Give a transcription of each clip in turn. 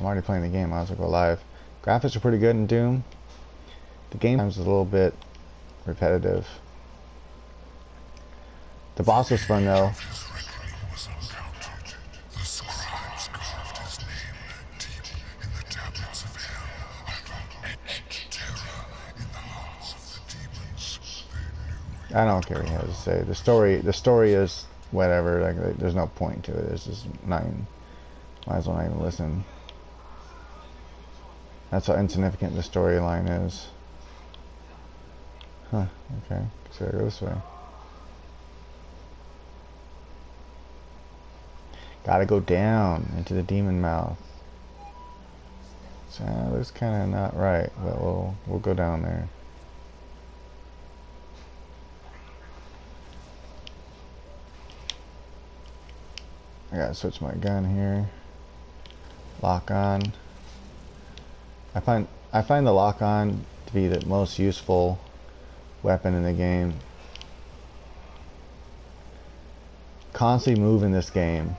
I'm already playing the game. I was gonna go live. Graphics are pretty good in Doom. The game is a little bit repetitive. The boss was fun though. I don't care what he has to say. The story, the story is whatever. Like, there's no point to it. It's just not even. Might as well not even listen. That's how insignificant the storyline is. Huh. Okay. So I go this way. Gotta go down into the demon mouth. So uh, looks kind of not right, but we'll we'll go down there. I gotta switch my gun here. Lock on. I find I find the lock on to be the most useful weapon in the game. Constantly move in this game.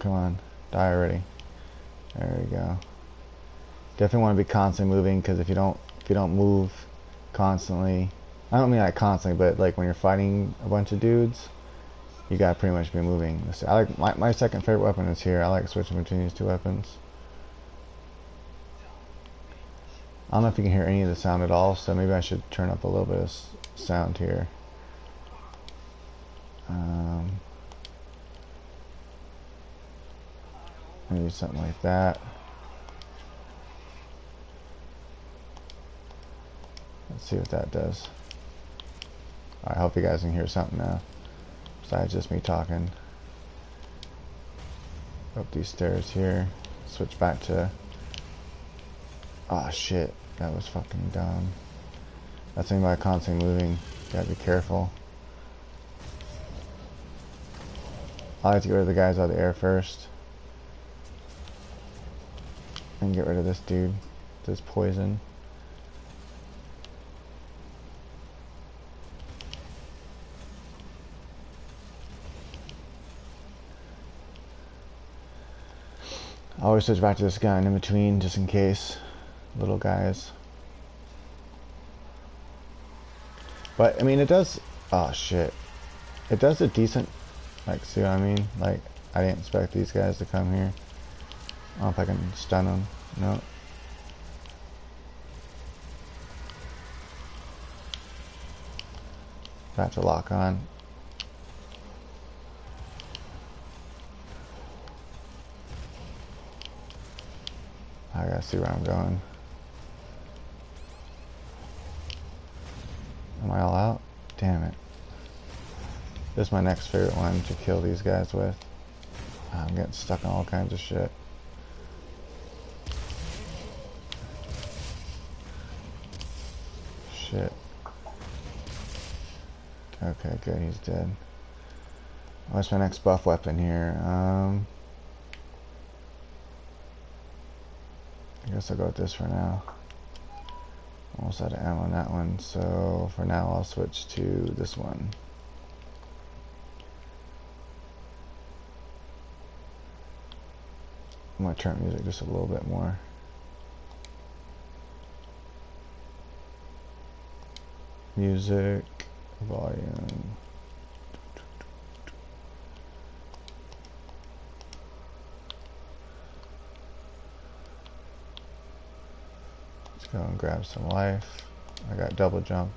Come on, die already. There we go. Definitely want to be constantly moving because if you don't if you don't move constantly I don't mean like constantly, but like when you're fighting a bunch of dudes, you gotta pretty much be moving. I like my, my second favorite weapon is here. I like switching between these two weapons. I don't know if you can hear any of the sound at all, so maybe I should turn up a little bit of sound here. Um, maybe something like that. Let's see what that does. I hope you guys can hear something now. Besides just me talking. Up these stairs here. Switch back to... Ah, oh, shit. That was fucking dumb. That's thing about constantly moving. Gotta be careful. I like to get rid of the guys out of the air first. And get rid of this dude. This poison. I always switch back to this guy in between just in case. Little guys. But, I mean, it does... Oh, shit. It does a decent... Like, see what I mean? Like, I didn't expect these guys to come here. I don't know if I can stun them. No. Back to lock on. Gotta see where I'm going. Am I all out? Damn it. This is my next favorite one to kill these guys with. I'm getting stuck on all kinds of shit. Shit. Okay, good, he's dead. What's my next buff weapon here? Um... I guess I'll go with this for now. Almost out of ammo on that one, so for now I'll switch to this one. I'm gonna turn music just a little bit more. Music, volume. Go and grab some life. I got double jump.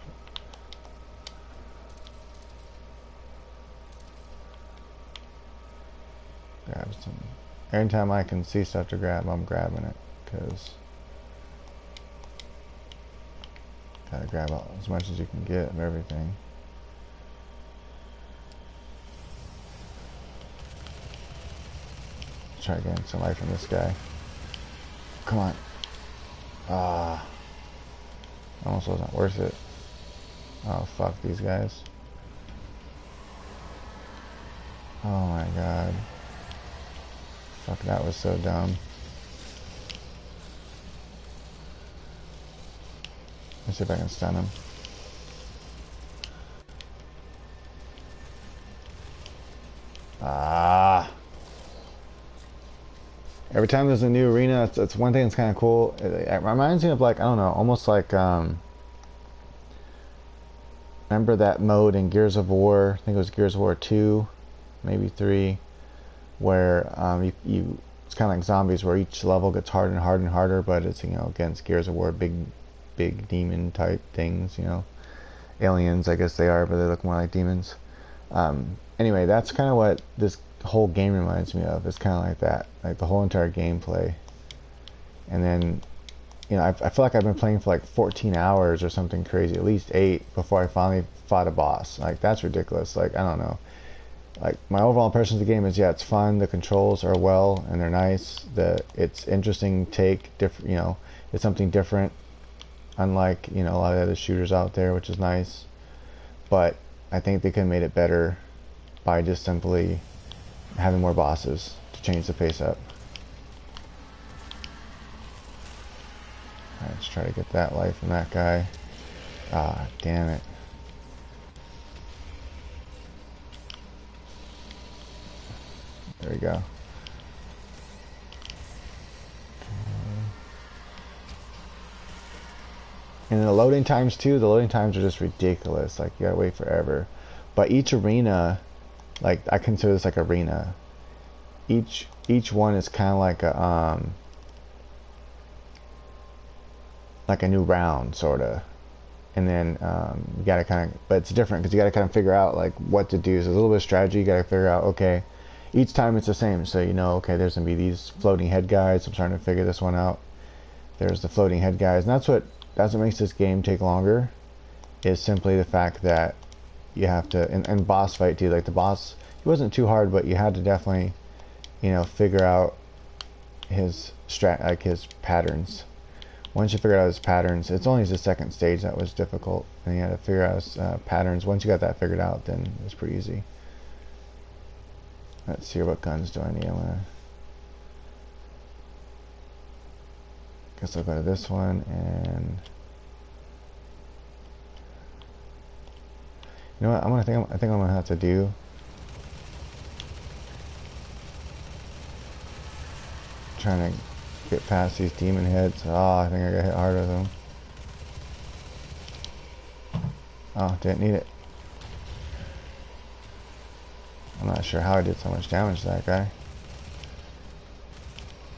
Grab some. Every time I can see stuff to grab, I'm grabbing it. Because gotta grab as much as you can get of everything. try getting some life from this guy. Come on. Ah. Almost wasn't worth it. Oh, fuck these guys. Oh my god. Fuck, that was so dumb. Let's see if I can stun him. Every time there's a new arena, it's, it's one thing that's kind of cool. It, it reminds me of like I don't know, almost like um, remember that mode in Gears of War? I think it was Gears of War two, maybe three, where um, you, you it's kind of like zombies, where each level gets harder and harder and harder, but it's you know against Gears of War, big big demon type things, you know, aliens I guess they are, but they look more like demons. Um, anyway, that's kind of what this whole game reminds me of. It's kind of like that, like the whole entire gameplay. And then, you know, I, I feel like I've been playing for like 14 hours or something crazy, at least eight, before I finally fought a boss. Like that's ridiculous. Like I don't know. Like my overall impression of the game is, yeah, it's fun. The controls are well and they're nice. The it's interesting take, different. You know, it's something different, unlike you know a lot of the other shooters out there, which is nice. But I think they could have made it better by just simply having more bosses to change the pace up. let's try to get that life from that guy. Ah, damn it. There we go. And the loading times too, the loading times are just ridiculous. Like you gotta wait forever. But each arena, like I consider this like arena. Each each one is kind of like a um like a new round sort of. And then um, you gotta kind of, but it's different because you gotta kind of figure out like what to do. So there's a little bit of strategy. You gotta figure out okay. Each time it's the same, so you know okay. There's gonna be these floating head guys. I'm starting to figure this one out. There's the floating head guys, and that's what that's what makes this game take longer. Is simply the fact that you have to and, and boss fight too. Like the boss, he wasn't too hard, but you had to definitely, you know, figure out his strat like his patterns. Once you figure out his patterns, it's only the second stage that was difficult, and you had to figure out his uh, patterns. Once you got that figured out, then it was pretty easy. Let's see what guns do I need. I'm gonna guess I'll go to this one and. Know what? I'm gonna think. I think I'm gonna have to do. Trying to get past these demon heads. Oh, I think I got hit hard with them. Oh, didn't need it. I'm not sure how I did so much damage to that guy.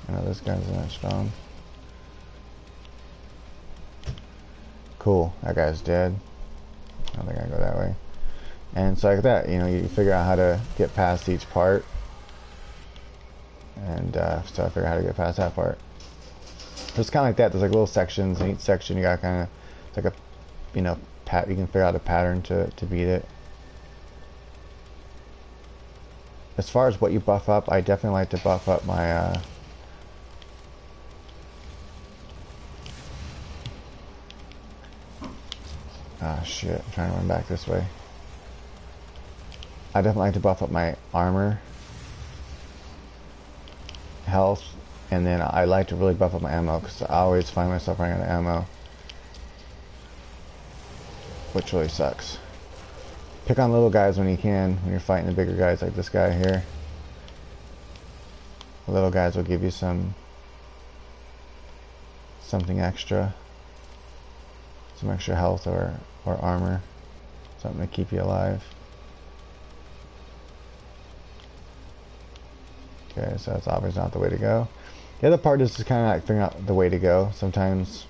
I know this guy's not strong. Cool, that guy's dead. I don't think I go that way. And so like that, you know, you figure out how to get past each part. And uh, so I figure out how to get past that part. it's kind of like that. There's like little sections, and each section you got kind of, it's like a, you know, pat. You can figure out a pattern to to beat it. As far as what you buff up, I definitely like to buff up my. Uh, Ah, shit. I'm trying to run back this way. I definitely like to buff up my armor, health, and then I like to really buff up my ammo because I always find myself running out of ammo, which really sucks. Pick on little guys when you can when you're fighting the bigger guys like this guy here. Little guys will give you some something extra, some extra health or or armor, something to keep you alive. Okay, so that's obviously not the way to go. The other part is just kind of like figuring out the way to go. Sometimes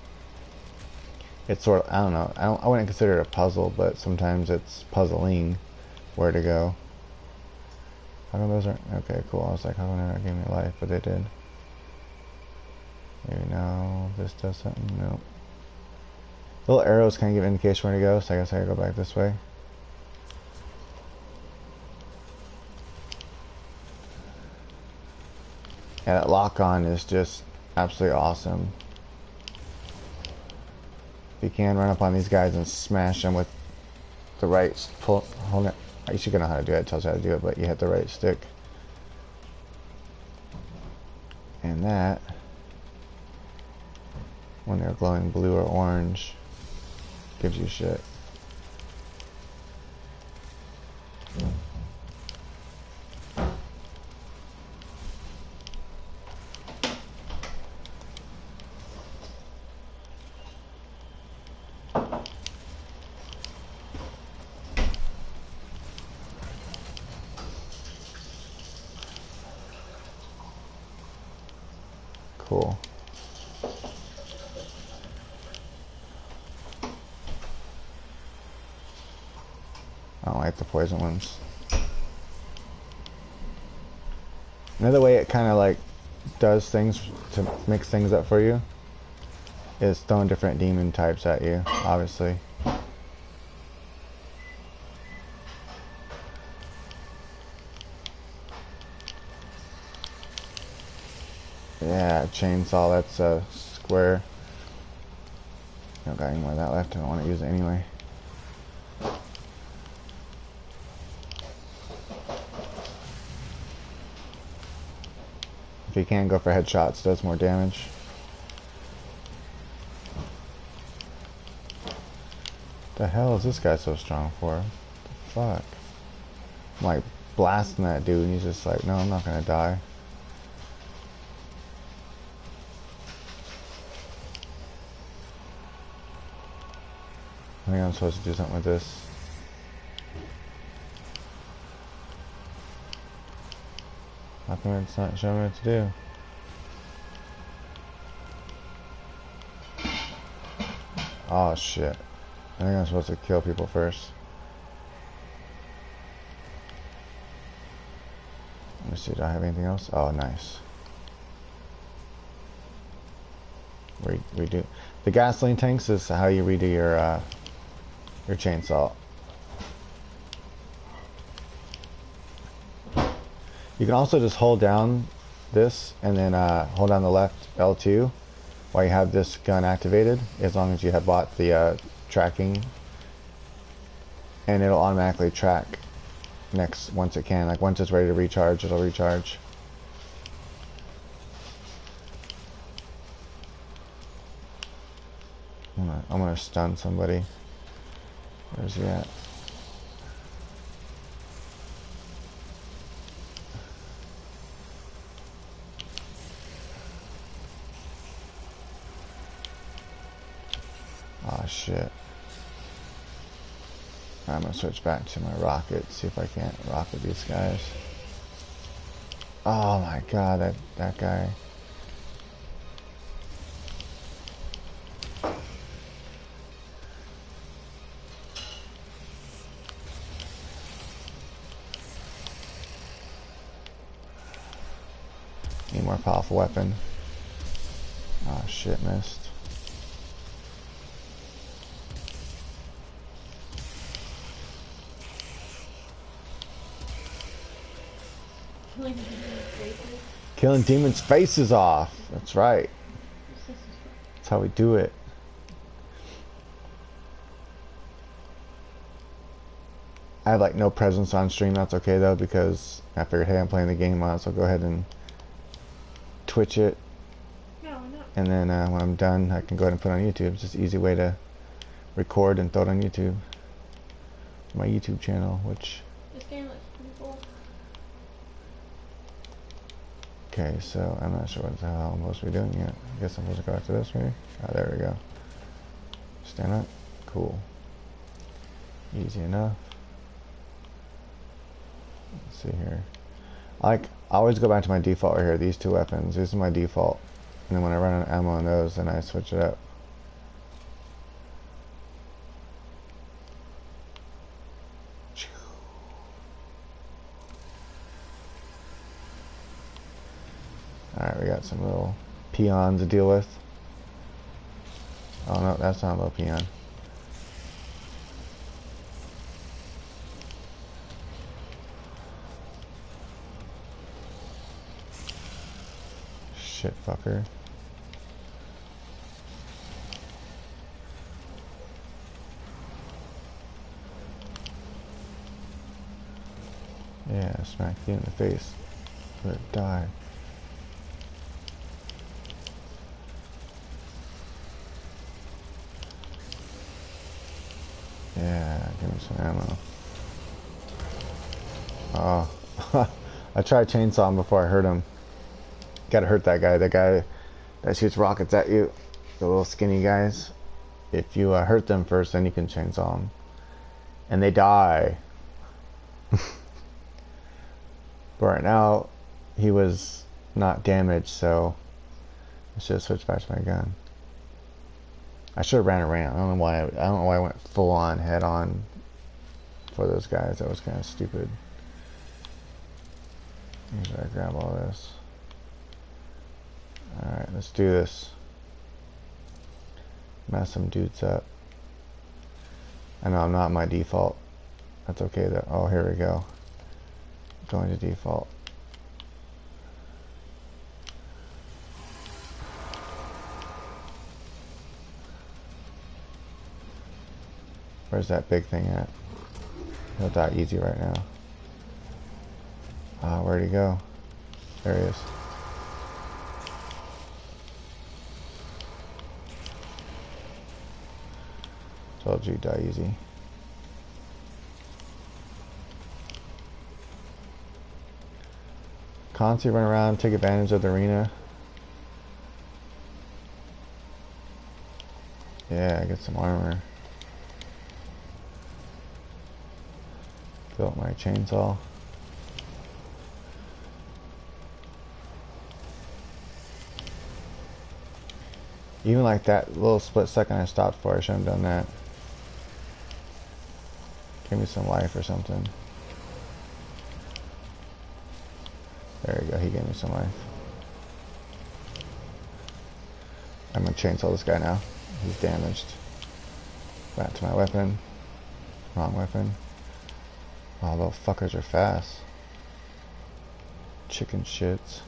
it's sort of, I don't know, I, don't, I wouldn't consider it a puzzle, but sometimes it's puzzling where to go. How come those aren't, okay, cool. I was like, oh, how come they're not giving me life, but they did. Maybe now this does something, nope. Little arrows kind of give indication where to go, so I guess I gotta go back this way. Yeah, that lock on is just absolutely awesome. You can run up on these guys and smash them with the right pull, hold it. I You should know how to do it. It tells you how to do it, but you hit the right stick. And that, when they're glowing blue or orange, gives you shit. Cool. I don't like the poison ones. Another way it kind of like does things to mix things up for you is throwing different demon types at you, obviously. Yeah, chainsaw, that's a square. Don't got any more of that left, I don't want to use it anyway. If you can, go for headshots, does more damage. The hell is this guy so strong for? fuck? I'm like blasting that dude and he's just like, no, I'm not gonna die. I think I'm supposed to do something with this. How come it's not showing what to do? Oh shit. I think I'm supposed to kill people first. Let me see, do I have anything else? Oh, nice. Re redo. The gasoline tanks is how you redo your uh, your chainsaw. You can also just hold down this and then uh, hold down the left L2 while you have this gun activated as long as you have bought the uh, tracking. And it'll automatically track next once it can. Like once it's ready to recharge it'll recharge. I'm gonna, I'm gonna stun somebody. Where's he at Oh shit. I'm gonna switch back to my rocket, see if I can't rocket these guys. Oh my god, that, that guy. Need more powerful weapon. Oh shit, missed. Killing demons' faces off. That's right. That's how we do it. I have like no presence on stream. That's okay though because I figured, hey, I'm playing the game on, so go ahead and Twitch it. No, and then uh, when I'm done, I can go ahead and put it on YouTube. It's just an easy way to record and throw it on YouTube. My YouTube channel, which Okay, so I'm not sure what the hell I'm supposed to be doing yet. I guess I'm supposed to go after this maybe? Oh, ah, there we go. Stand up. Cool. Easy enough. Let's see here. I like, I always go back to my default right here, these two weapons. These are my default. And then when I run out of ammo on those, then I switch it up. Got some little peons to deal with. Oh no, that's not a little peon. Shit fucker. Yeah, smack you in the face. Let it die. Yeah, give me some ammo. Oh, I tried chainsaw him before I hurt him. Gotta hurt that guy. That guy that shoots rockets at you. The little skinny guys. If you uh, hurt them first, then you can chainsaw them. And they die. but right now, he was not damaged, so I should have switched back to my gun. I should have ran around. I don't know why. I, I don't know why I went full on head on for those guys. That was kind of stupid. I grab all this? Alright, let's do this. Mess some dudes up. I know I'm not my default. That's okay though. Oh, here we go. Going to default. Where's that big thing at? He'll die easy right now. Ah, where'd he go? There he is. Told you, die easy. Constantly run around, take advantage of the arena. Yeah, get some armor. Built my chainsaw. Even like that little split second I stopped for, I shouldn't have done that. Give me some life or something. There you go, he gave me some life. I'm gonna chainsaw this guy now. He's damaged. Back to my weapon. Wrong weapon. Oh, those fuckers are fast. Chicken shits.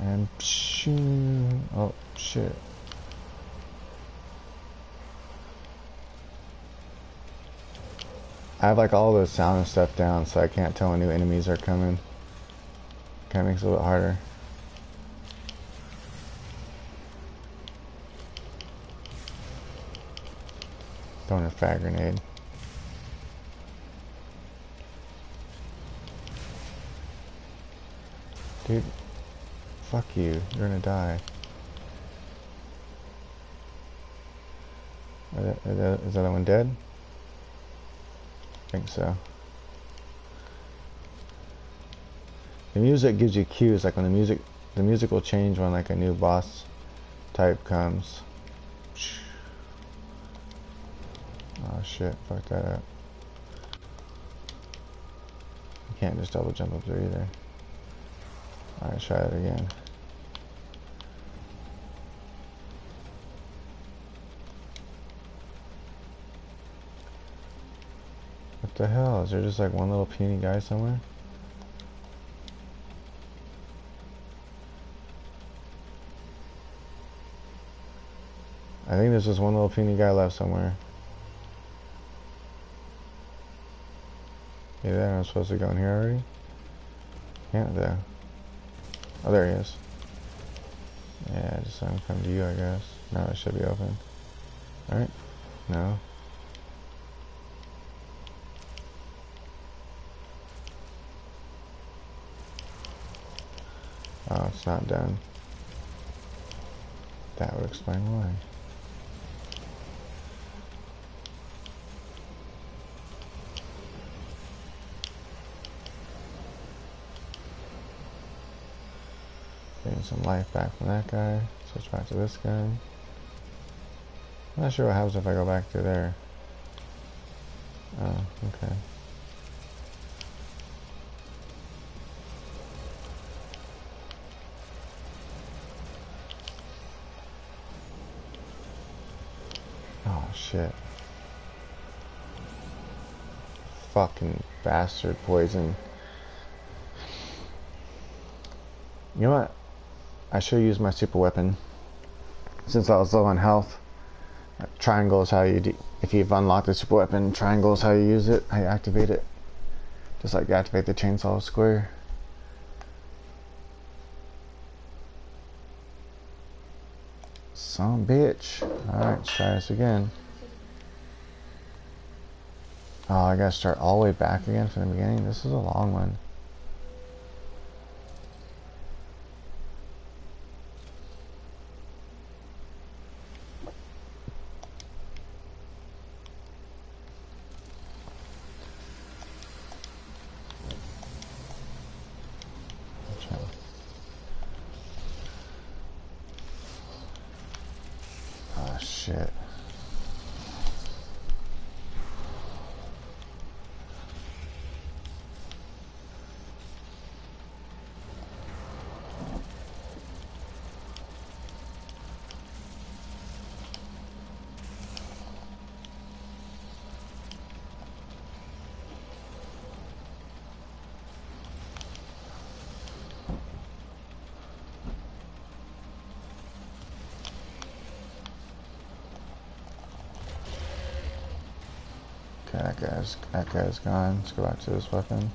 And oh shit. I have like all the sound and stuff down so I can't tell when new enemies are coming. Kinda makes it a little harder. Throwing a frag grenade. Dude, fuck you. You're gonna die. Is that one dead? Think so. The music gives you cues, like when the music, the music will change when like a new boss type comes. Oh shit, fuck that up. You can't just double jump up there either. Alright, try it again. What the hell? Is there just like one little puny guy somewhere? I think there's just one little puny guy left somewhere. Yeah, there. I'm supposed to go in here already? Yeah, there. Oh, there he is. Yeah, just let him come to you, I guess. Now it should be open. Alright. No. Oh, it's not done. That would explain why. Getting some life back from that guy. Switch back to this guy. I'm not sure what happens if I go back to there. Oh, okay. Shit. Fucking bastard poison. You know what? I should use my super weapon. Since I was low on health. Uh, triangle is how you do if you've unlocked the super weapon, triangle is how you use it, how you activate it. Just like you activate the chainsaw square. Some bitch. Alright, try this again. Oh, I gotta start all the way back again from the beginning. This is a long one. shit. Okay, that guy's gone. Let's go back to his weapon.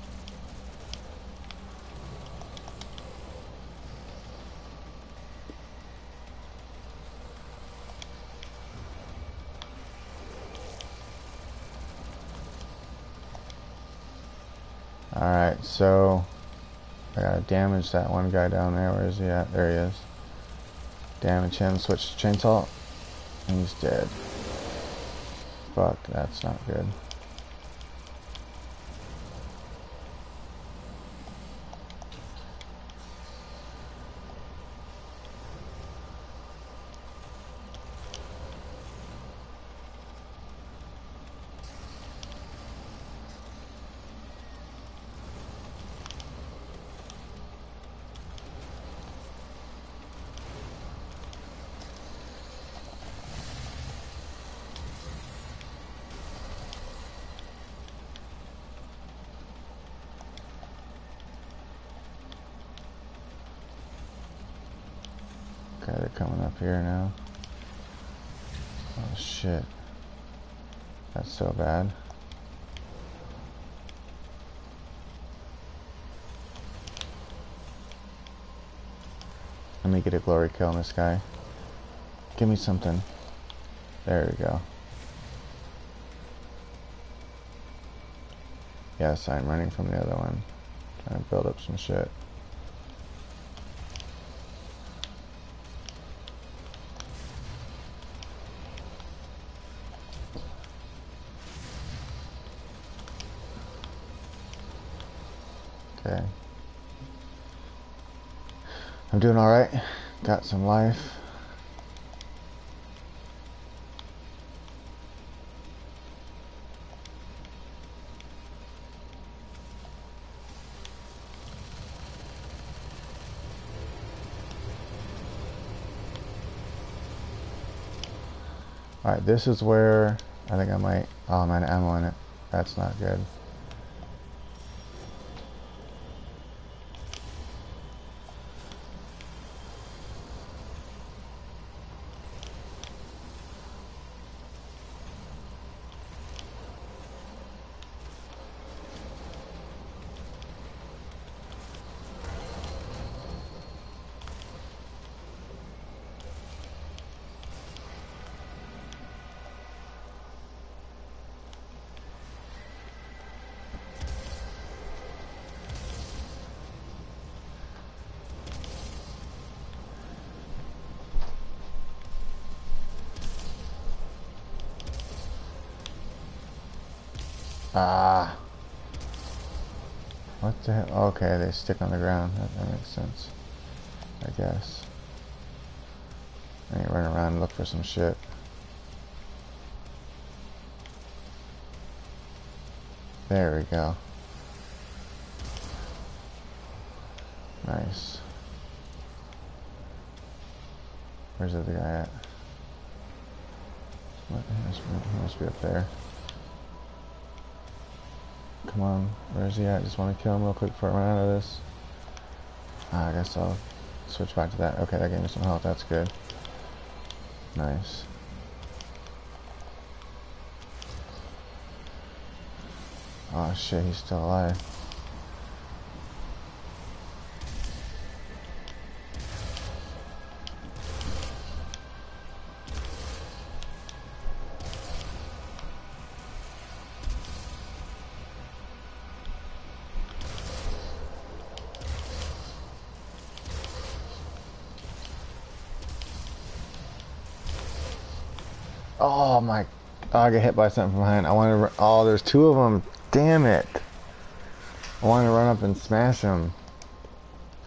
Alright, so I gotta damage that one guy down there. Where is he at? There he is. Damage him, switch to chainsaw. And he's dead. Fuck, that's not good. Okay, they're coming up here now. Oh shit. That's so bad. Let me get a glory kill on this guy. Give me something. There we go. Yes, I'm running from the other one. Trying to build up some shit. Okay. I'm doing alright. Got some life. Alright, this is where I think I might... Oh, out ammo in it. That's not good. Ah. What the hell? Okay, they stick on the ground. That, that makes sense. I guess. I to run around and look for some shit. There we go. Nice. Where's the other guy at? He must be up there. Come on, where is he at? I Just want to kill him real quick before I run out of this. Ah, I guess I'll switch back to that. Okay, that gave me some health. That's good. Nice. Oh shit, he's still alive. I got hit by something from behind. I want to. Oh, there's two of them. Damn it! I want to run up and smash them.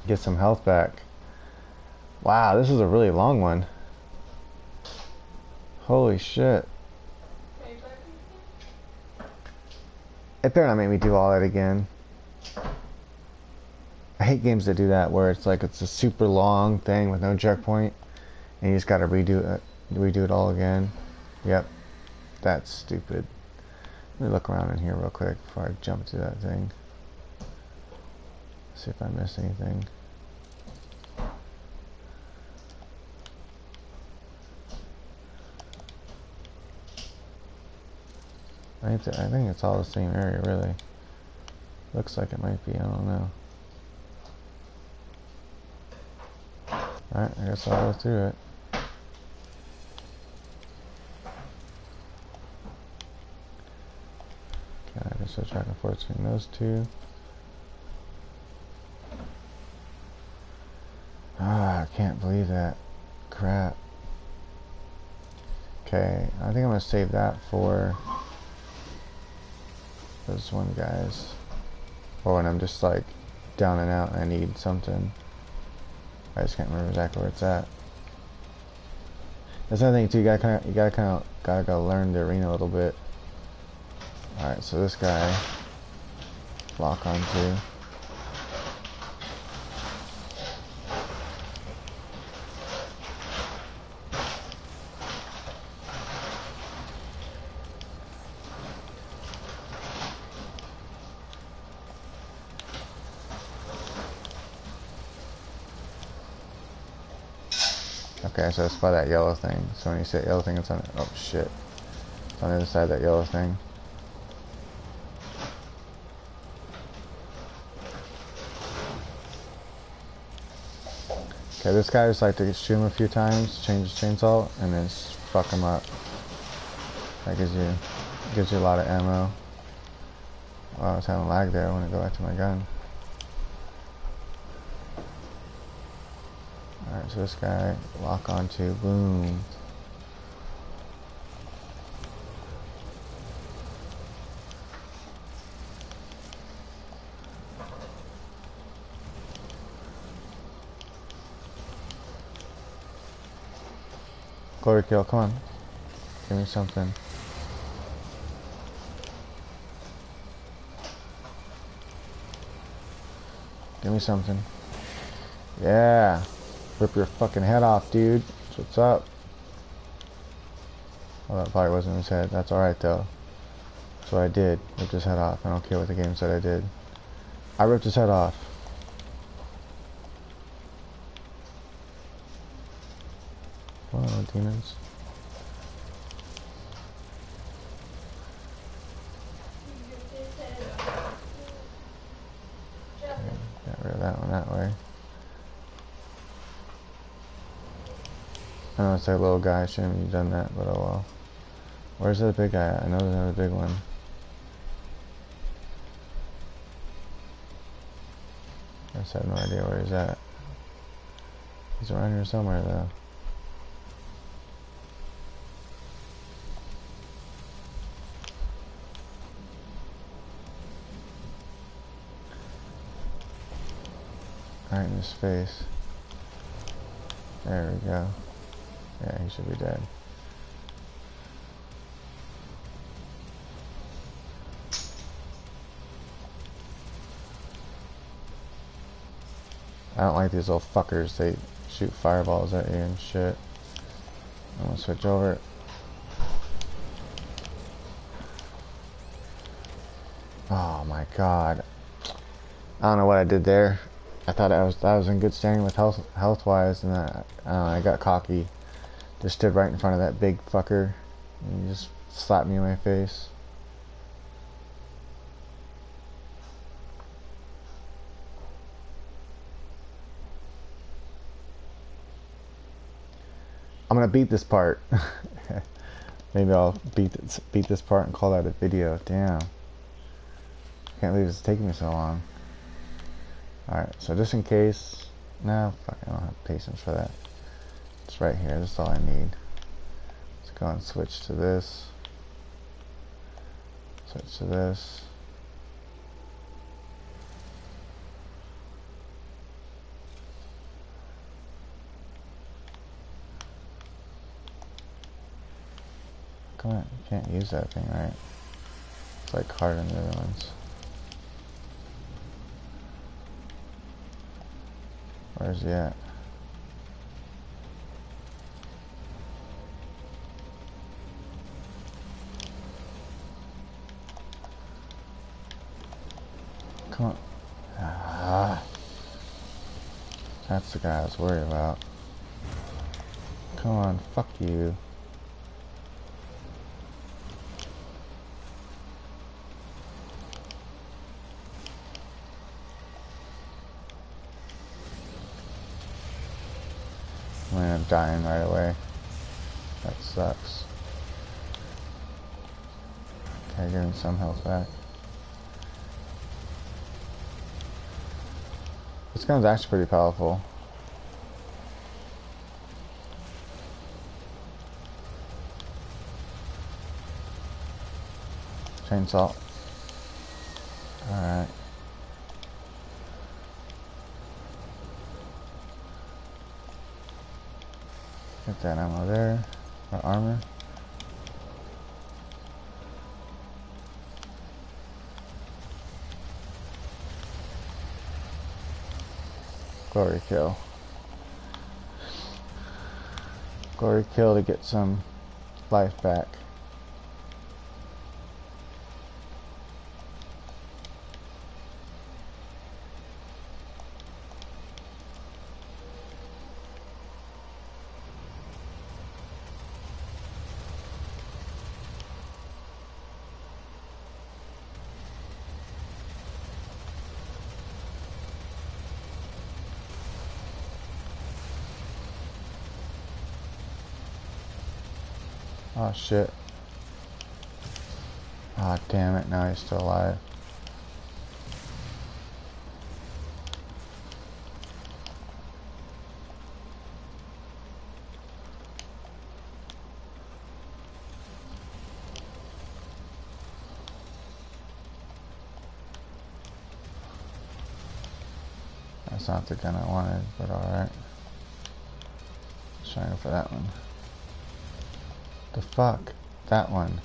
Get some health back. Wow, this is a really long one. Holy shit. It better not make me do all that again. I hate games that do that where it's like it's a super long thing with no checkpoint and you just gotta redo it redo it all again. Yep. That's stupid. Let me look around in here real quick before I jump to that thing. See if I missed anything. I think, I think it's all the same area, really. Looks like it might be, I don't know. Alright, I guess I'll go through it. Okay, I guess I'll back and forth between those two. Ah, I can't believe that. Crap. Okay, I think I'm gonna save that for this one guys. Oh, and I'm just like down and out and I need something. I just can't remember exactly where it's at. That's another thing too. You gotta kind of, you gotta kind of, gotta go learn the arena a little bit. All right, so this guy lock onto. Okay, so it's by that yellow thing. So when you see that yellow thing, it's on. Oh shit! It's on the other side of that yellow thing. Okay, this guy just like to shoot him a few times, change his chainsaw, and then fuck him up. That gives you gives you a lot of ammo. Oh, I was having lag there. I want to go back to my gun. Alright, so this guy, lock onto, boom. Glory kill, come on. Give me something. Give me something. Yeah. Rip your fucking head off, dude. what's up. Well, that probably wasn't his head. That's alright, though. That's what I did. Ripped his head off. I don't care what the game said I did. I ripped his head off. Oh, demons. Got rid of that one that way. I know it's that little guy, shouldn't have done that, but oh well. Where's the big guy I know there's another big one. I just have no idea where he's at. He's around here somewhere though. Right in his face. There we go. Yeah, he should be dead. I don't like these little fuckers. They shoot fireballs at you and shit. I'm gonna switch over. Oh my god. I don't know what I did there. I thought I was I was in good standing with health health wise, and I, I, I got cocky. Just stood right in front of that big fucker and he just slapped me in my face. I'm gonna beat this part. Maybe I'll beat this, beat this part and call that a video. Damn. Can't believe it's taking me so long. Alright, so just in case... No, fuck, I don't have patience for that. It's right here. That's all I need. Let's go and switch to this. Switch to this. Come on, you can't use that thing, right? It's like harder than the other ones. Where's he at? Come on. Ah. That's the guy I was worried about. Come on, fuck you. I'm gonna end up dying right away. That sucks. Okay, getting some health back. This gun's actually pretty powerful. Chainsaw. That ammo there. Or armor. Glory kill. Glory kill to get some life back. Oh shit. Ah oh, damn it, now he's still alive. That's not the gun I wanted, but alright. Trying for that one. The fuck? That one.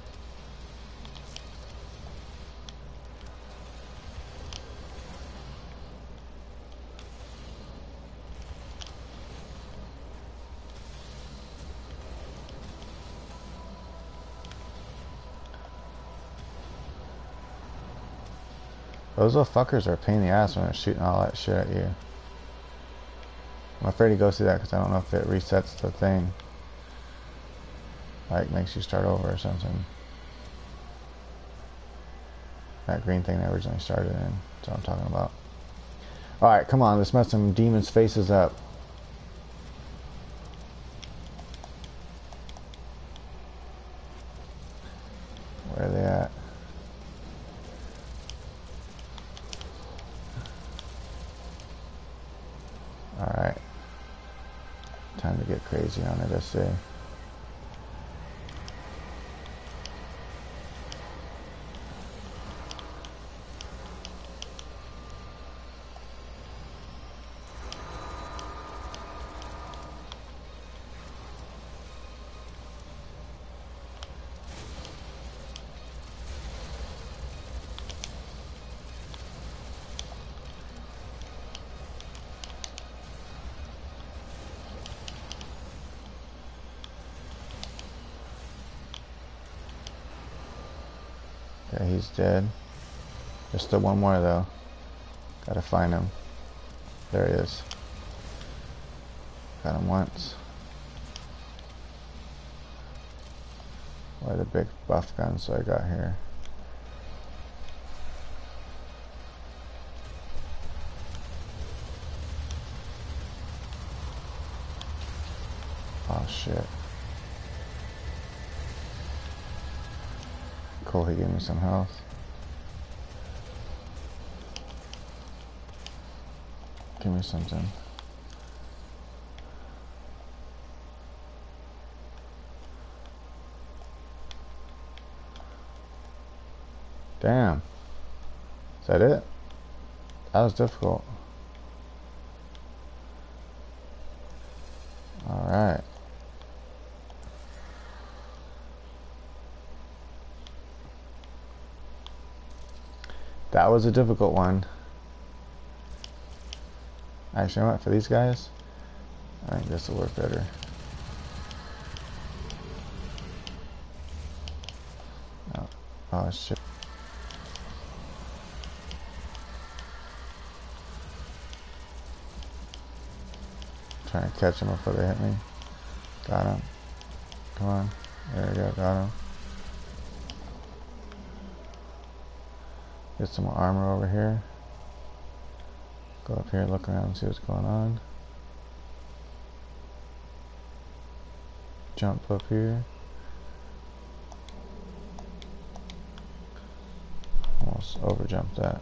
Those little fuckers are a pain in the ass when they're shooting all that shit at you. I'm afraid to go see that because I don't know if it resets the thing. Like makes you start over or something. That green thing I originally started in. That's what I'm talking about. Alright, come on, let's mess some demons' faces up. Where are they at? Alright. Time to get crazy on it, I see. Okay, he's dead. There's still one more though. Gotta find him. There he is. Got him once. Where the big buff guns I got here? Oh shit. Cool, he gave me some health. me something. Damn. Is that it? That was difficult. Alright. That was a difficult one. Actually, you know what? For these guys, I think this will work better. Oh, oh shit. Trying to catch them before they hit me. Got him. Come on. There we go. Got him. Get some armor over here. Go up here, look around, and see what's going on. Jump up here. Almost overjumped that.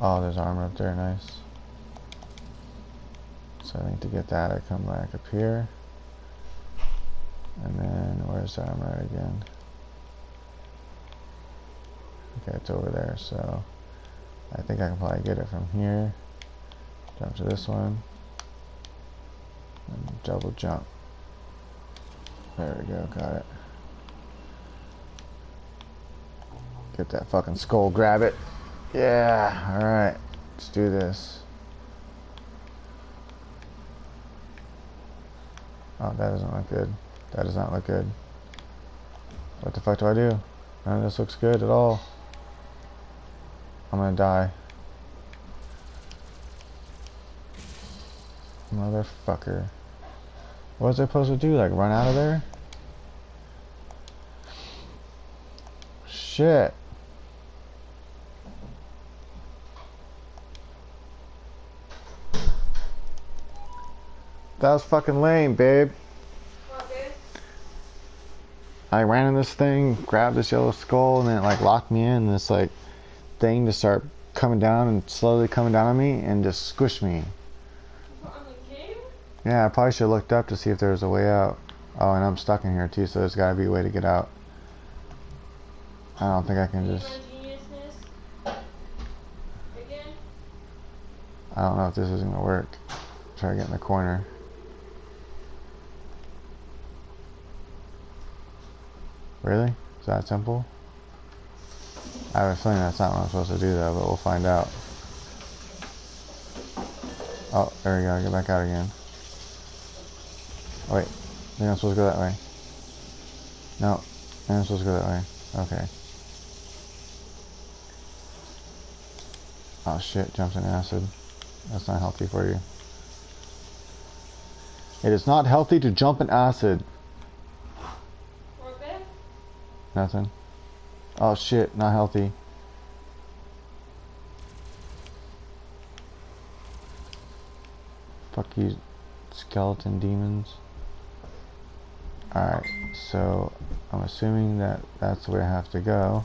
Oh, there's armor up there, nice. So I think to get that, I come back up here. And then, where's the armor again? Okay, it's over there, so I think I can probably get it from here. Jump to this one. And double jump. There we go, got it. Get that fucking skull, grab it. Yeah, alright. Let's do this. Oh, that doesn't look good. That does not look good. What the fuck do I do? None of this looks good at all. I'm gonna die. Motherfucker. What was I supposed to do? Like run out of there? Shit. That was fucking lame, babe. I ran in this thing, grabbed this yellow skull, and then it like locked me in this like thing to start coming down and slowly coming down on me and just squish me. Yeah, I probably should have looked up to see if there was a way out. Oh, and I'm stuck in here too, so there's gotta be a way to get out. I don't think I can just... I don't know if this is gonna work. Try to get in the corner. Really? Is that simple? I have a feeling that's not what I'm supposed to do though, but we'll find out. Oh, there we go, get back out again. Oh wait, I think I'm supposed to go that way. No, I think I'm supposed to go that way. Okay. Oh shit, jumped in acid. That's not healthy for you. It is not healthy to jump in acid. Nothing. Oh shit, not healthy. Fuck you, skeleton demons. Alright, so I'm assuming that that's where I have to go.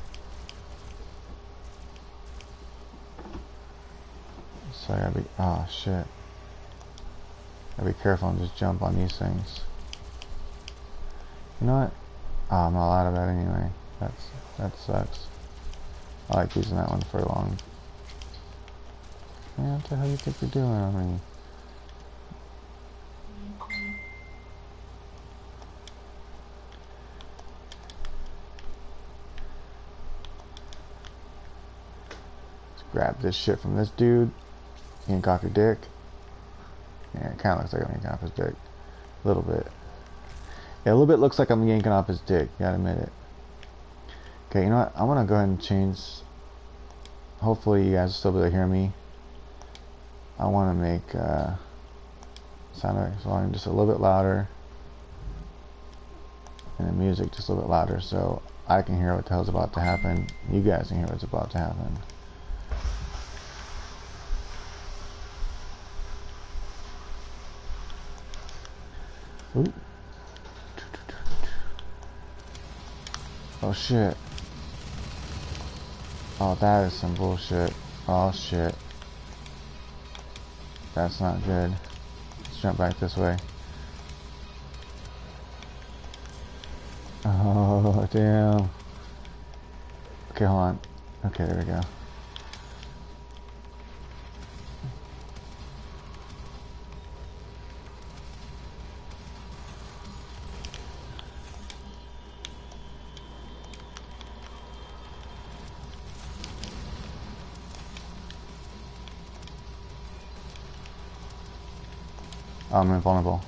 So I gotta be, oh shit. Gotta be careful and just jump on these things. You know what? Oh, I'm not out of that anyway. That's that sucks. I like using that one for long. Man, what the hell do you think you're doing on me? Let's grab this shit from this dude. Yank off your dick. Yeah, it kind of looks like I'm yanking off his dick. A little bit. Yeah, a little bit looks like I'm yanking off his dick. Gotta admit it. Okay, you know what? I want to go ahead and change. Hopefully, you guys will still be able to hear me. I want to make uh, sound volume just a little bit louder, and the music just a little bit louder, so I can hear what the hell's about to happen. You guys can hear what's about to happen. Ooh. Oh shit. Oh, that is some bullshit. Oh, shit. That's not good. Let's jump back this way. Oh, damn. Okay, hold on. Okay, there we go. I'm invulnerable.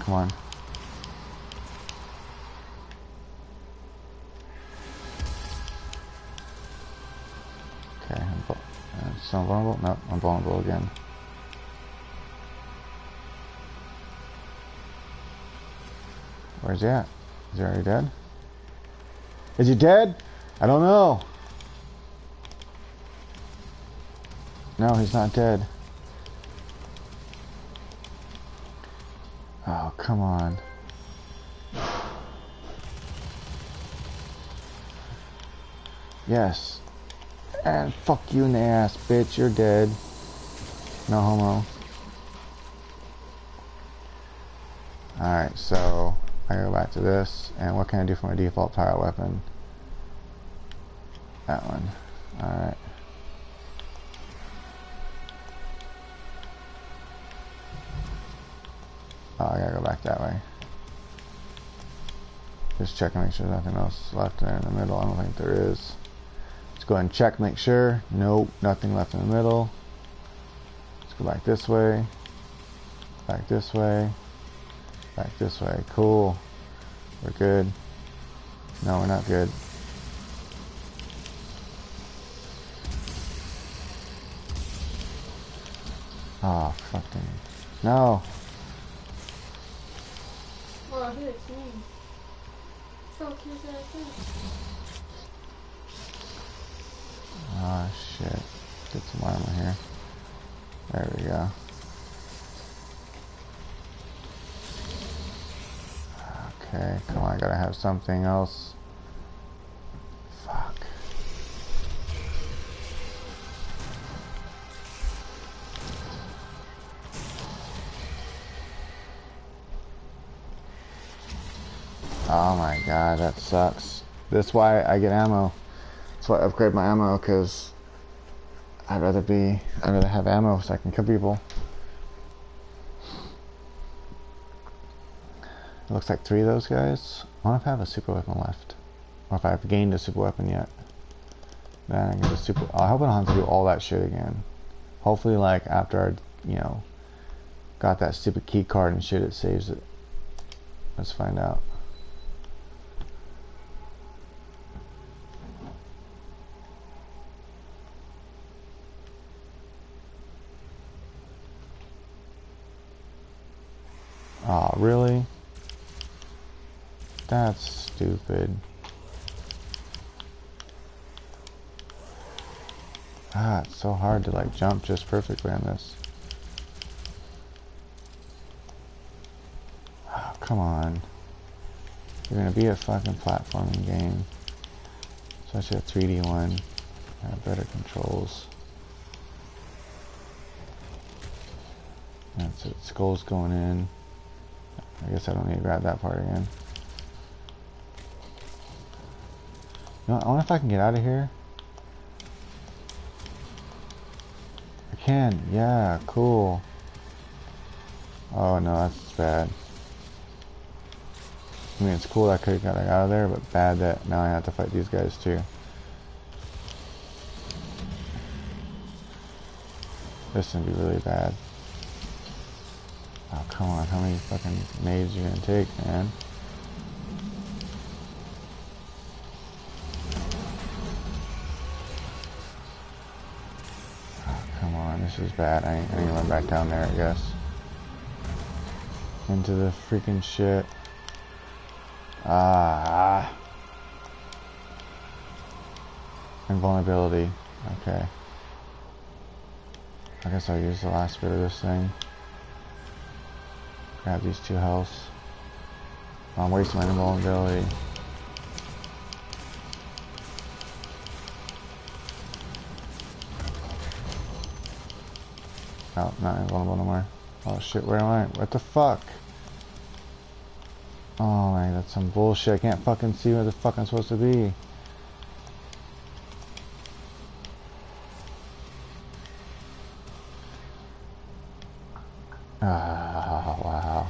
Come on. Okay, I'm, uh, vulnerable? No, I'm vulnerable again. Where's he at? Is he already dead? Is he dead? I don't know. No, he's not dead. Oh, come on. Yes. And fuck you in the ass, bitch. You're dead. No homo. Alright, so I go back to this. And what can I do for my default pirate weapon? That one. Alright. Oh, I gotta go back that way. Just check and make sure there's nothing else left there in the middle. I don't think there is. Let's go ahead and check, make sure. Nope, nothing left in the middle. Let's go back this way. Back this way. Back this way. Cool. We're good. No, we're not good. Oh, fucking. No. Well, here it's me. So thing. Oh shit. Get some armor here. There we go. Okay, come on, I gotta have something else. Oh my god, that sucks. That's why I get ammo. That's why I upgrade my ammo, because I'd rather be, I'd rather have ammo so I can kill people. It looks like three of those guys. I wonder if I have a super weapon left. Or if I've gained a super weapon yet. Then I get a super, oh, I hope I don't have to do all that shit again. Hopefully like after I, you know, got that stupid key card and shit, it saves it. Let's find out. Aw, oh, really? That's stupid. Ah, it's so hard to like jump just perfectly on this. Oh, come on. You're gonna be a fucking platforming game. Especially a 3D one. Have better controls. That's it. Skull's going in. I guess I don't need to grab that part again. You know, I wonder if I can get out of here. I can. Yeah, cool. Oh no, that's bad. I mean, it's cool that I could have got out of there, but bad that now I have to fight these guys too. This is gonna be really bad. Oh, come on. How many fucking nades you gonna take, man? Oh, come on. This is bad. I ain't gonna run back down there, I guess. Into the freaking shit. Ah. Invulnerability. Okay. I guess I'll use the last bit of this thing. Grab these two healths. I'm wasting my invulnerability. Oh, not invulnerable no more. Oh shit, where am I? What the fuck? Oh man, that's some bullshit. I can't fucking see where the fuck I'm supposed to be. Ah, wow.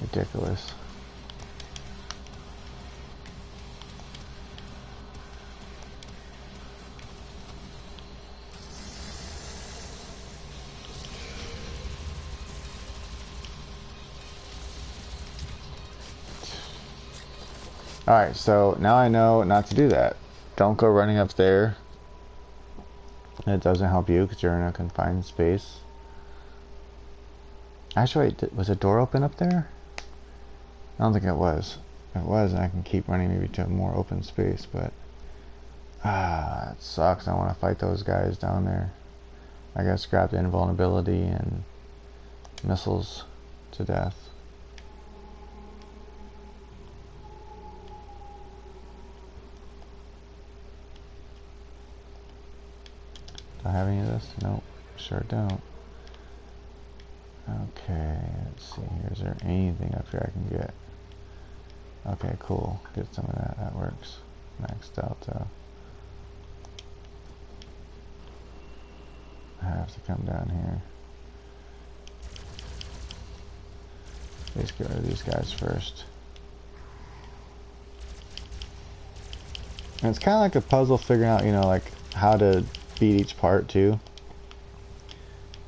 Ridiculous. Alright, so now I know not to do that. Don't go running up there. It doesn't help you because you're in a confined space. Actually, wait, was a door open up there? I don't think it was. If it was, I can keep running maybe to a more open space, but... Ah, it sucks. I want to fight those guys down there. I got the invulnerability and missiles to death. I have any of this? Nope, sure don't. Okay, let's see here. Is there anything up here I can get? Okay, cool. Get some of that. That works. Max Delta. I have to come down here. Let's get rid of these guys first. And it's kind of like a puzzle figuring out, you know, like how to beat each part too.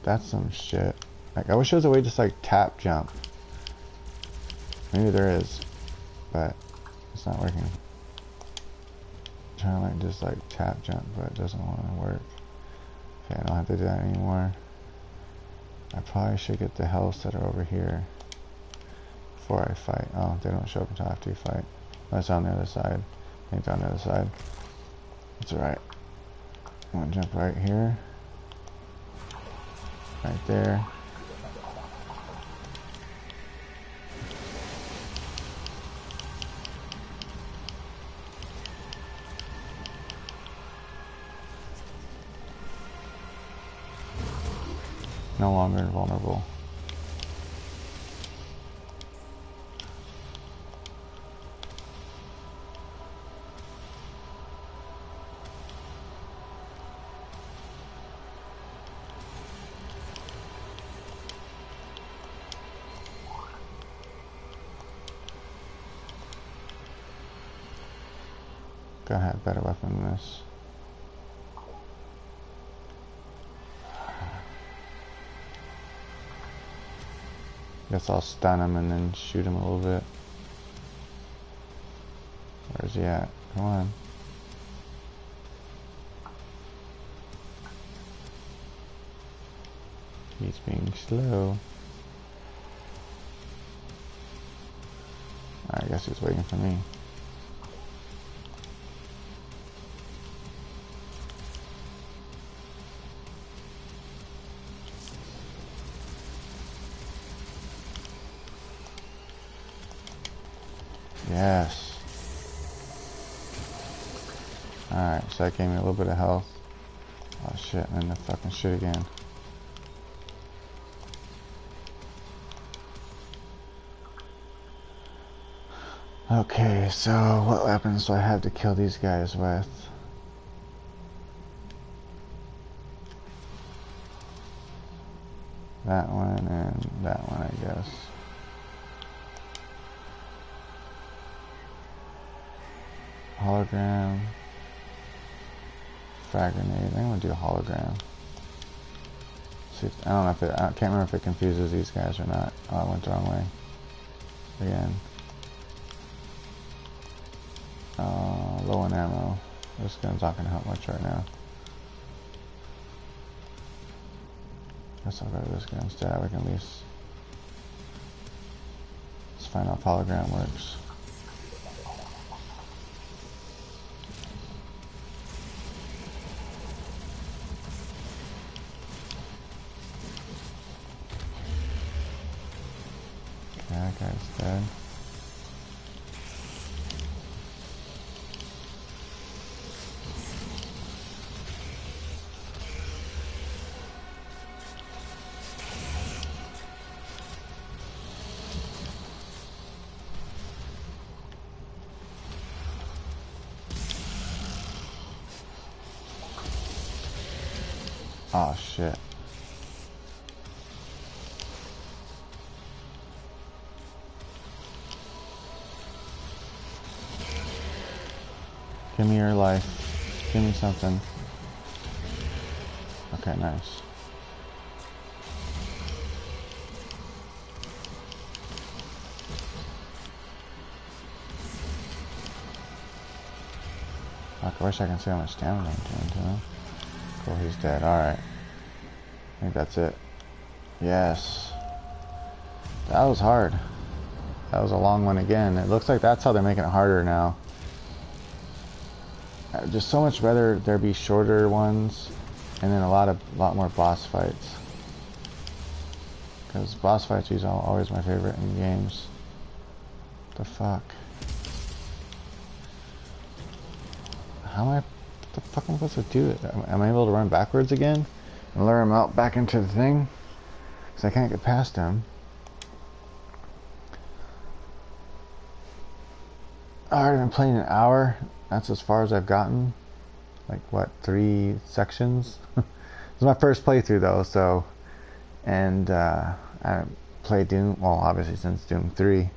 That's some shit. Like, I wish there was a way to just like tap jump. Maybe there is, but it's not working. I'm trying to like just like tap jump, but it doesn't want to work. Okay, I don't have to do that anymore. I probably should get the health that are over here before I fight. Oh, they don't show up until after you fight. Oh, That's on the other side. I think it's on the other side. It's alright. I'm gonna jump right here. Right there. No longer invulnerable. Better weapon than this. Guess I'll stun him and then shoot him a little bit. Where's he at? Come on. He's being slow. I guess he's waiting for me. Yes. Alright, so that gave me a little bit of health. Oh shit, I'm in the fucking shit again. Okay, so what weapons do I have to kill these guys with? That one and that one, I guess. Hologram. Frag grenade. I'm gonna do a hologram. See, if, I don't know if it. I can't remember if it confuses these guys or not. Oh, I went the wrong way. Again. Uh, low on ammo. This gun's not gonna help much right now. Guess I'll go to this gun instead. We can at least. Let's find out if hologram works. That guy's Give me your life. Give me something. Okay, nice. I wish I can see how much damage I'm doing to him. Cool, he's dead. Alright. I think that's it. Yes. That was hard. That was a long one again. It looks like that's how they're making it harder now. Just so much better there be shorter ones and then a lot of lot more boss fights. Because boss fights are always my favorite in games. The fuck? How am I... The fuck am I supposed to do? It am I able to run backwards again? And lure him out back into the thing? Because I can't get past him. I already been playing an hour. That's as far as I've gotten. Like, what, three sections? this is my first playthrough, though, so... And, uh, I played Doom, well, obviously since Doom 3.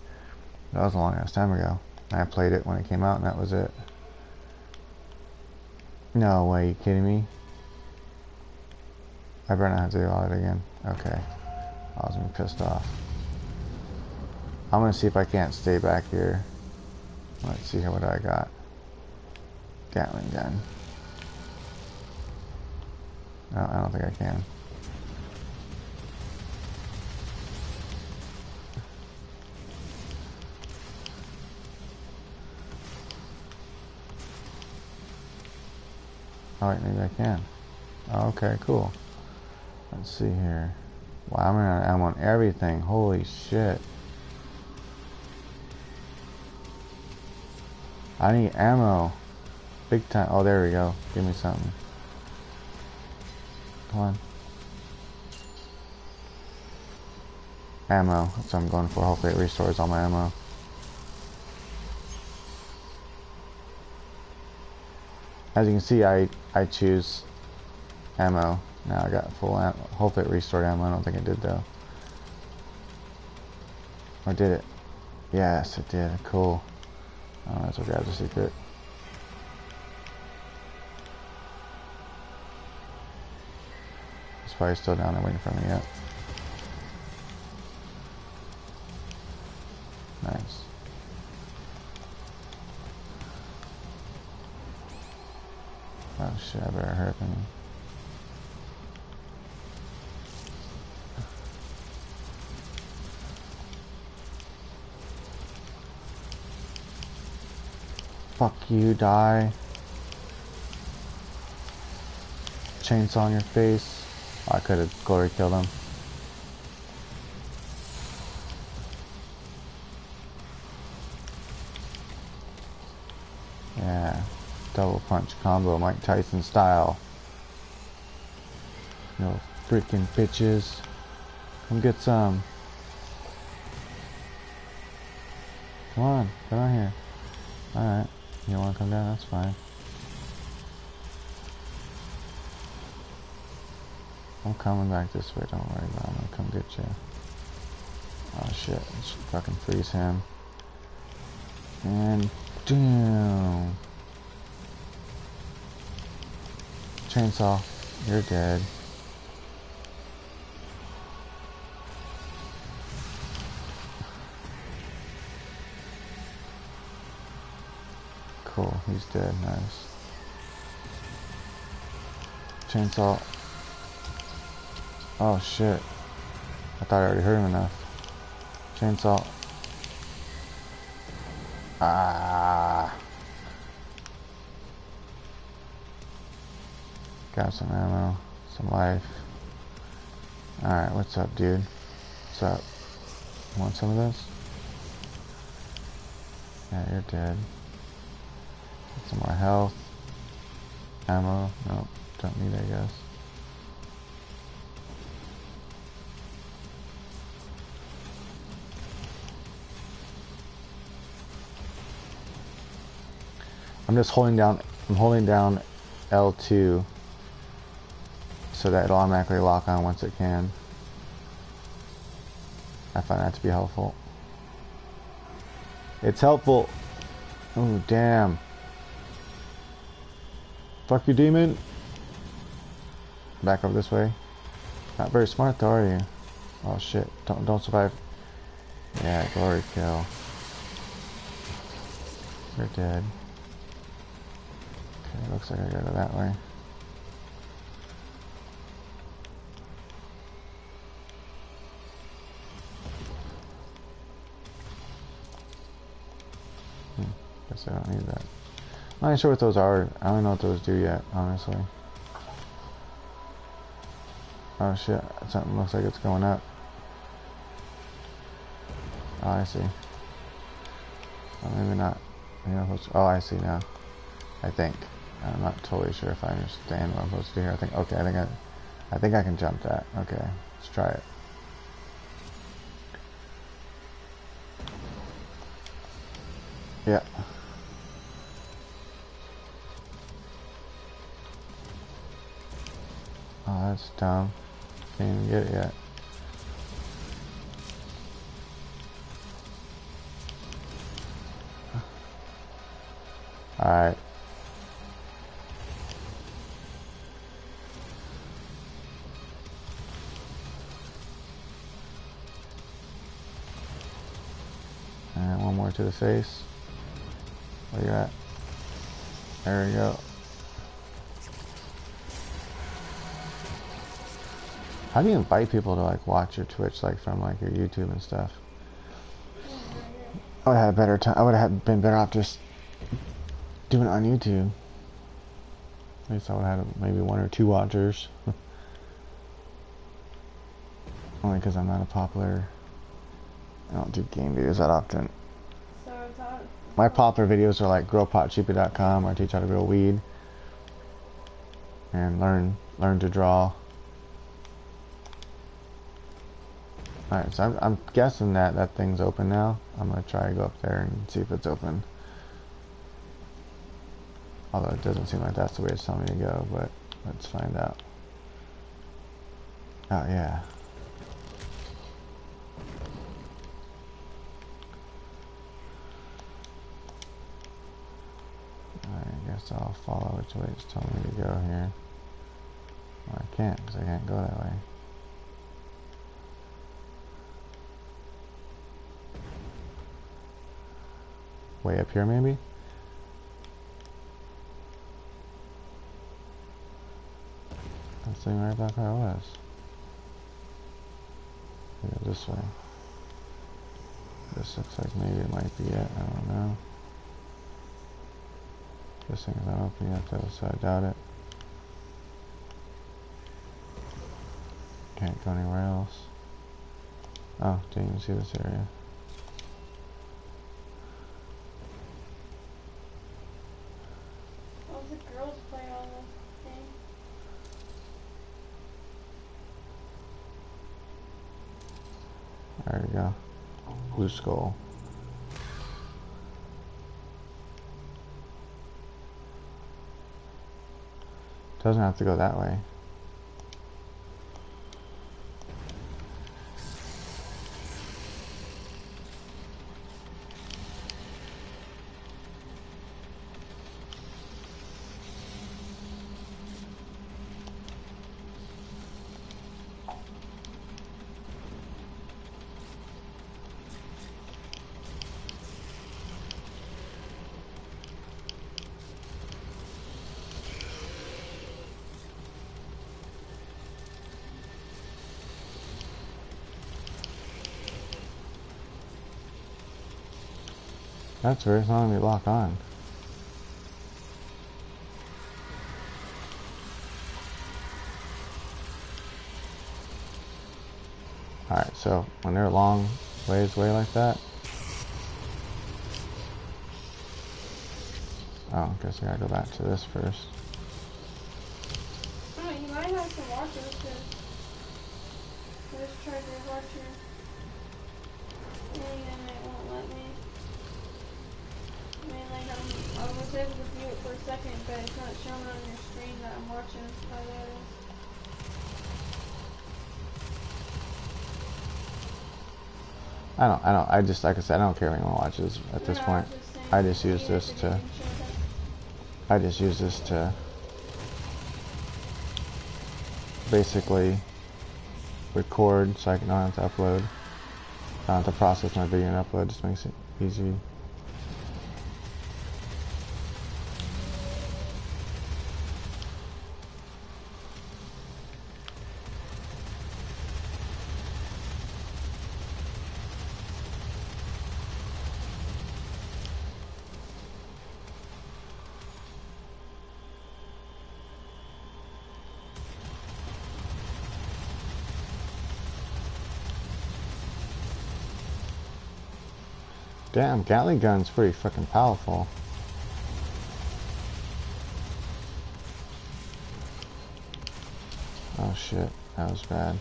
That was a long ass time ago. I played it when it came out, and that was it. No way, you kidding me? I better not have to do all that again. Okay. I was pissed off. I'm gonna see if I can't stay back here. Let's see what I got. Gatling gun. No, I don't think I can. Wait, maybe I can. Okay, cool. Let's see here. Wow, I'm running ammo on everything. Holy shit. I need ammo. Big time. Oh, there we go. Give me something. Come on. Ammo. That's what I'm going for. Hopefully it restores all my ammo. As you can see, I, I choose ammo. Now I got full ammo. Hopefully it restored ammo. I don't think it did though. Or did it? Yes, it did. Cool. Oh, that's grabs a secret. It's probably still down there waiting for me yet. Nice. Oh shit, I better hurt. Fuck you, die. Chainsaw on your face. I could have glory killed him. Yeah. Double punch combo, Mike Tyson style. No freaking bitches. Come get some. Come on, get on here. Alright. You wanna come down? That's fine. I'm coming back this way, don't worry about it. I'm gonna come get you. Oh shit, let's fucking freeze him. And damn. Chainsaw, you're dead. Cool, he's dead, nice. Chainsaw. Oh shit. I thought I already hurt him enough. Chainsaw. Ah. Got some ammo, some life. Alright, what's up, dude? What's up? Want some of this? Yeah, you're dead. Get some more health. Ammo. Nope, don't need I guess. I'm just holding down I'm holding down L2 so that it'll automatically lock on once it can. I find that to be helpful. It's helpful. Oh, damn. Fuck you, demon. Back up this way. Not very smart though, are you? Oh shit. Don't don't survive. Yeah, glory kill. You're dead. Okay, looks like I gotta go that way. Hmm, guess I don't need that. I'm not sure what those are. I don't know what those do yet, honestly. Oh shit, something looks like it's going up. Oh, I see. Oh, maybe not. Oh, I see now. I think. I'm not totally sure if I understand what I'm supposed to do here. I think, okay, I think I, I think I can jump that. Okay, let's try it. Yeah. Oh, that's dumb. Can't even get it yet. Face. Where you at? There we go. How do you invite people to like watch your Twitch like from like your YouTube and stuff? I would have had a better time. I would have been better off just doing it on YouTube. At least I would have had maybe one or two watchers. Only because I'm not a popular. I don't do game videos that often. My popular videos are like growpotcheaply.com where I teach how to grow weed and learn learn to draw. Alright, so I'm, I'm guessing that that thing's open now. I'm gonna try to go up there and see if it's open. Although it doesn't seem like that's the way it's telling me to go, but let's find out. Oh yeah. Guess I'll follow which way it's telling me to go here. Well, I can't because I can't go that way. Way up here maybe? That's thing right back where I was. Yeah, this way. This looks like maybe it might be it, I don't know. This thing's not open up though, so I doubt it. Can't go anywhere else. Oh, didn't even see this area. All the girls play on this thing. There we go. Blue skull. Doesn't have to go that way. That's weird. It's not letting me lock on. Alright, so when they're long ways away like that. Oh, guess I gotta go back to this first. I don't, I don't, I just, like I said, I don't care if anyone watches at this point. I just use this to. I just use this to basically record so I can not have to upload. Don't have to process my video and upload, just makes it easy. Damn, Gatling gun's pretty fucking powerful. Oh shit, that was bad.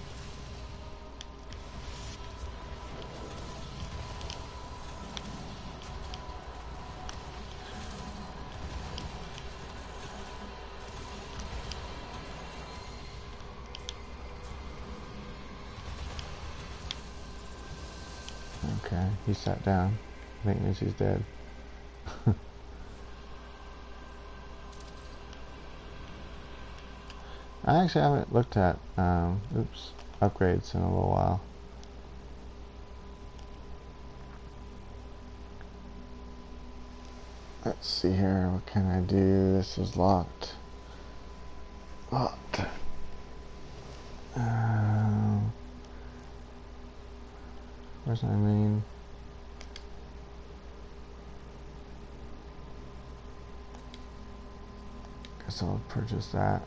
Okay, he sat down. I think he's dead. I actually haven't looked at, um, oops, upgrades in a little while. Let's see here, what can I do? This is locked. Locked. Um, where's my main? Guess I'll purchase that.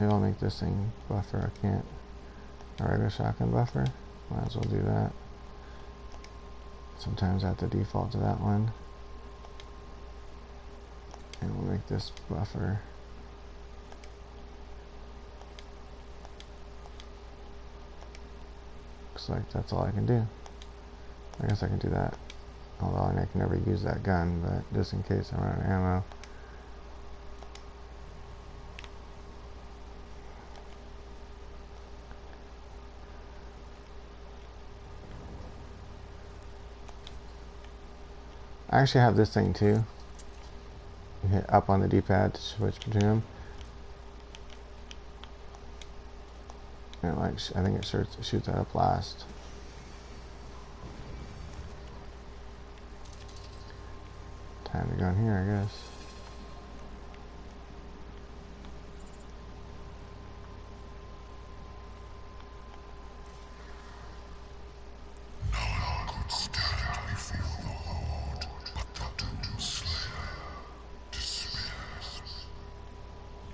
Maybe I'll make this thing buffer. I can't. A regular shotgun buffer. Might as well do that. Sometimes I have to default to that one. And we'll make this buffer. Looks like that's all I can do. I guess I can do that. Although I can never use that gun, but just in case I run out of ammo. I actually have this thing too. You hit up on the D-pad to switch between them. And like, I think it shoots, shoots out a blast. Time to go in here, I guess.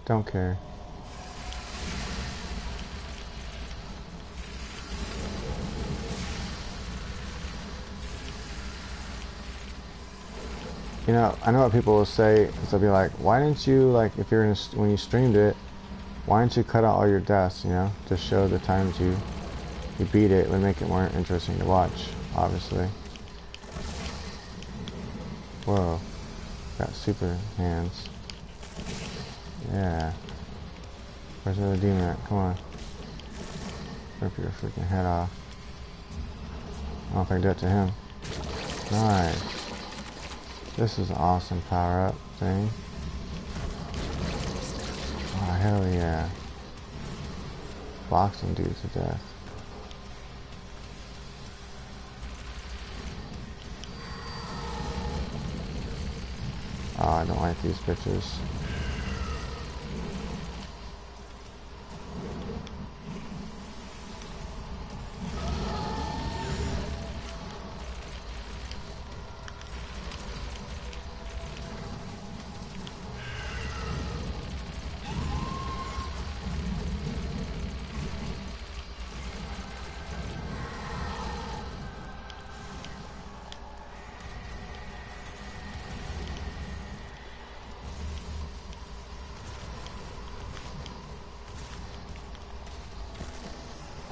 Don't care. You know, I know what people will say is they'll be like, why didn't you, like, if you're in a, when you streamed it, why didn't you cut out all your deaths, you know, to show the times you, you beat it, would make it more interesting to watch, obviously. Whoa, got super hands. Yeah. Where's the other demon at? Come on. Rip your freaking head off. I don't think I it to him. Nice. This is an awesome power up thing. Oh, hell yeah. Boxing dudes to death. Oh, I don't like these bitches.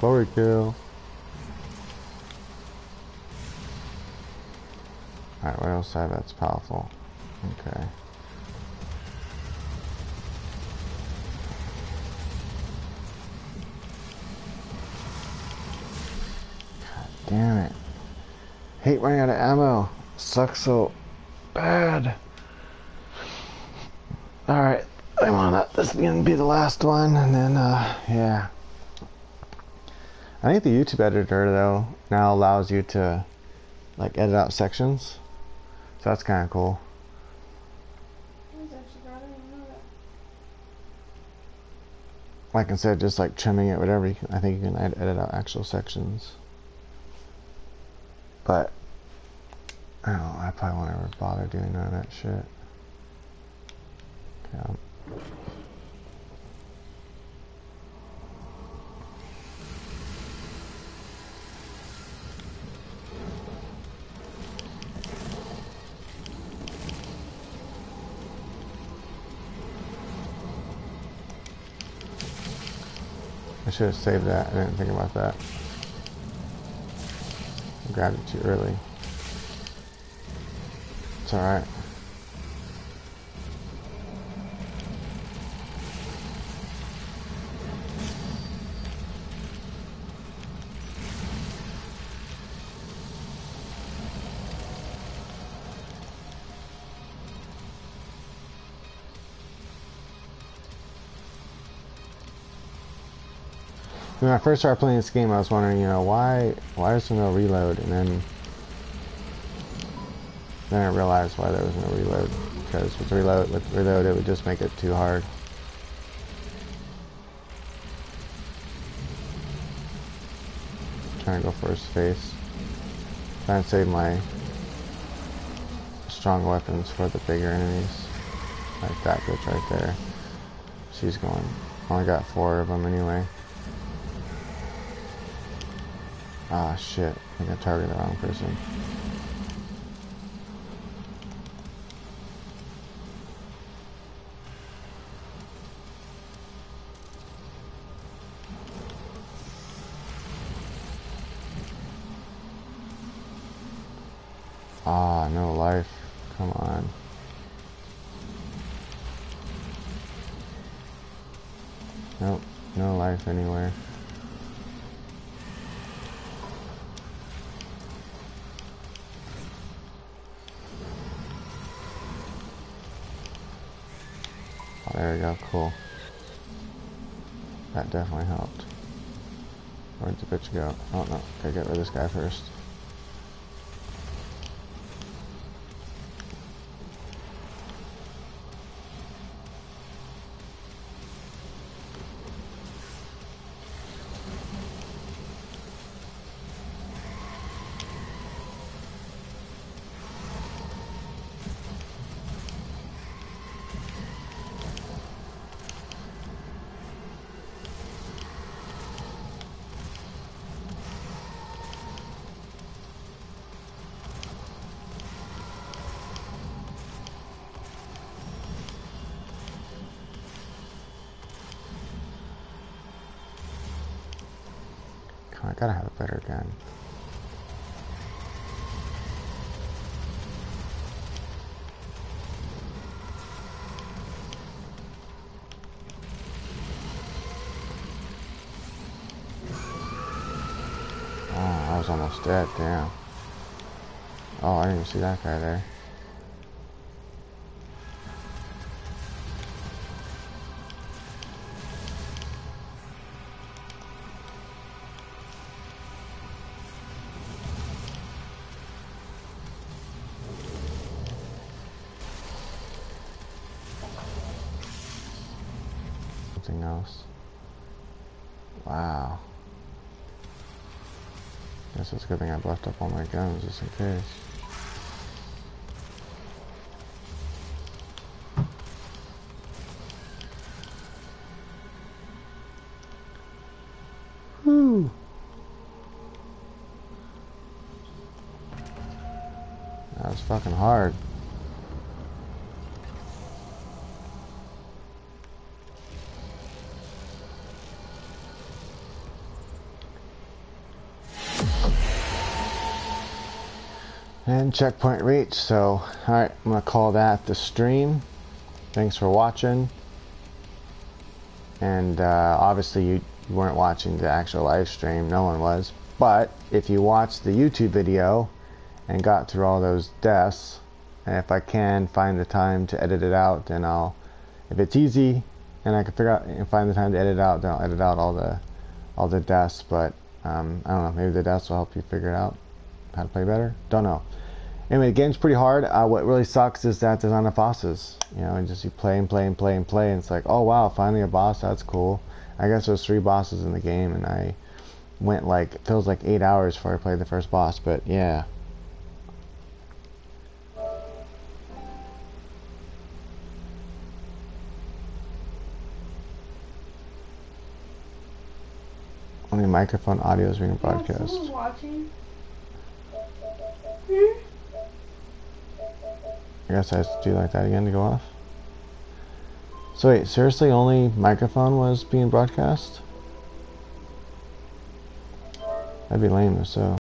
Glory kill. Alright, what else I have that's powerful? Okay. God damn it. Hate running out of ammo. Sucks so bad. Alright, I want that. This is gonna be the last one, and then, uh, yeah. I think the YouTube editor though now allows you to like edit out sections, so that's kind of cool. Like instead of just like trimming it, whatever, you can, I think you can ed edit out actual sections. But I don't know, I probably won't ever bother doing none of that shit. Okay, um, should have saved that. I didn't think about that. I grabbed it too early. It's alright. I first started playing this game, I was wondering, you know, why why is there no reload? And then then I realized why there was no reload because with reload with reload it would just make it too hard. Trying to go for his face. Trying to save my strong weapons for the bigger enemies. Like that bitch right there. She's going. Only got four of them anyway. Ah, shit. I think I targeted the wrong person. Ah, no life. Come on. Nope, no life anywhere. There we go, cool. That definitely helped. Where'd the bitch go? Oh no, gotta get rid of this guy first. I gotta have a better gun. Oh, I was almost dead, damn. Oh, I didn't even see that guy there. something else. Wow. Guess it's a good thing I left up all my guns just in case. Checkpoint reached, so alright, I'm gonna call that the stream. Thanks for watching. And uh, obviously you, weren't watching the actual live stream, no one was. But if you watched the YouTube video and got through all those deaths, and if I can find the time to edit it out, then I'll, if it's easy and I can figure out and find the time to edit it out, then I'll edit out all the, all the deaths. But um, I don't know, maybe the deaths will help you figure it out how to play better. Don't know. Anyway, the game's pretty hard. Uh, what really sucks is that there's not enough bosses. You know, and just you play and play and play and play, and it's like, oh wow, finally a boss. That's cool. I guess there's three bosses in the game, and I went like it feels like eight hours before I played the first boss. But yeah. Only microphone audio is being broadcast. Oh, watching. Hmm? I guess I have to do like that again to go off. So wait, seriously, only microphone was being broadcast? That'd be lame, so.